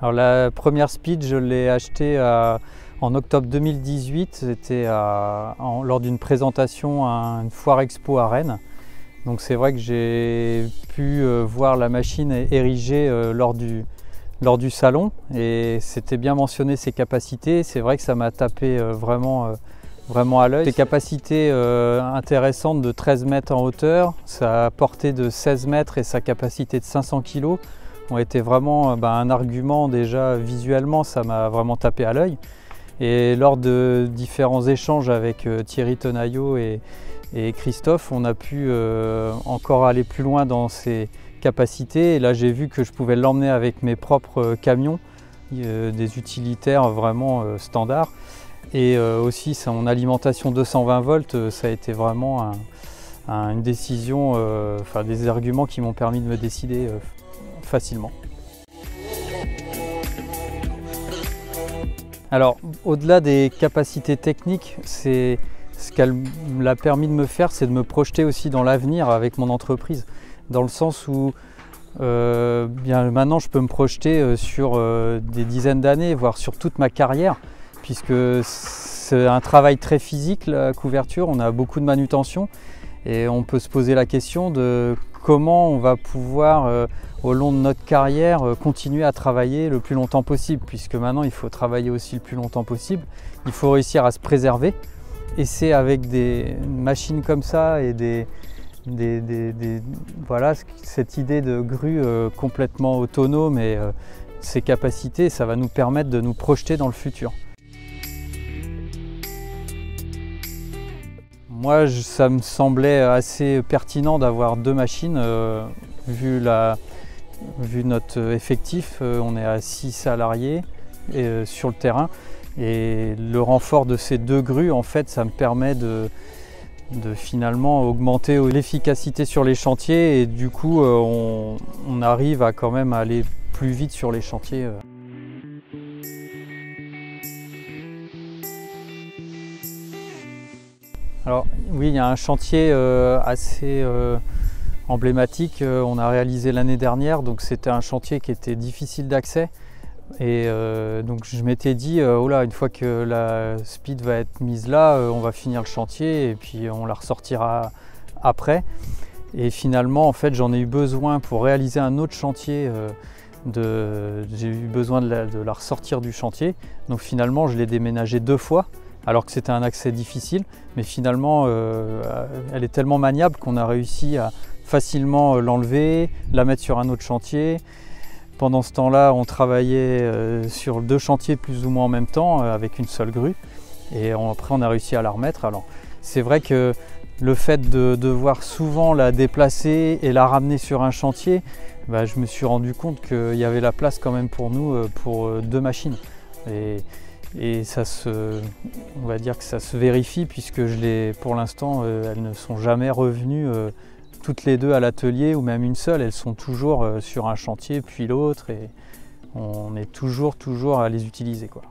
Alors la première speed, je l'ai achetée en octobre 2018. C'était lors d'une présentation à une foire expo à Rennes. Donc c'est vrai que j'ai pu euh, voir la machine érigée euh, lors du, lors du salon et c'était bien mentionné ses capacités. C'est vrai que ça m'a tapé euh, vraiment, vraiment à l'œil. Ses capacités intéressantes de 13 mètres en hauteur, sa portée de 16 mètres et sa capacité de 500 kg ont été vraiment bah, un argument déjà visuellement, ça m'a vraiment tapé à l'œil. Et lors de différents échanges avec Thierry Tonaillot et, Christophe, on a pu euh, encore aller plus loin dans ses capacités. Et là, j'ai vu que je pouvais l'emmener avec mes propres euh, camions, euh, des utilitaires vraiment standards. Et aussi, son alimentation 220 volts, ça a été vraiment une décision, enfin des arguments qui m'ont permis de me décider facilement. Alors, au-delà des capacités techniques, c'est ce qu'elle m'a permis de me faire, c'est de me projeter aussi dans l'avenir avec mon entreprise, dans le sens où euh, bien maintenant je peux me projeter euh, sur euh, des dizaines d'années, voire sur toute ma carrière, puisque c'est un travail très physique la couverture, on a beaucoup de manutention et on peut se poser la question de comment on va pouvoir au long de notre carrière continuer à travailler le plus longtemps possible, puisque maintenant il faut travailler aussi le plus longtemps possible, il faut réussir à se préserver. Et c'est avec des machines comme ça et voilà, cette idée de grue euh, complètement autonome et euh, ses capacités, ça va nous permettre de nous projeter dans le futur. Moi, ça me semblait assez pertinent d'avoir deux machines, euh, vu, notre effectif, on est à six salariés sur le terrain. Et le renfort de ces deux grues, en fait, ça me permet de, finalement augmenter l'efficacité sur les chantiers et du coup euh, on, arrive à quand même aller plus vite sur les chantiers. Alors oui, il y a un chantier euh, assez emblématique, on a réalisé l'année dernière, donc c'était un chantier qui était difficile d'accès. Et euh, donc je m'étais dit, euh, oh là, une fois que la speed va être mise là, euh, on va finir le chantier et puis on la ressortira après. Et finalement, en fait, j'en ai eu besoin pour réaliser un autre chantier. j'ai eu besoin de la, ressortir du chantier. Donc finalement, je l'ai déménagé deux fois, alors que c'était un accès difficile. Mais finalement, elle est tellement maniable qu'on a réussi à facilement l'enlever, la mettre sur un autre chantier. Pendant ce temps-là, on travaillait euh, sur deux chantiers plus ou moins en même temps euh, avec une seule grue. Et après, on a réussi à la remettre. C'est vrai que le fait de devoir souvent la déplacer et la ramener sur un chantier, bah, je me suis rendu compte qu'il y avait la place quand même pour nous euh, pour deux machines. Ça se, on va dire que ça se vérifie puisque je les, pour l'instant, elles ne sont jamais revenues toutes les deux à l'atelier ou même une seule, elles sont toujours euh, sur un chantier puis l'autre et on est toujours toujours à les utiliser quoi.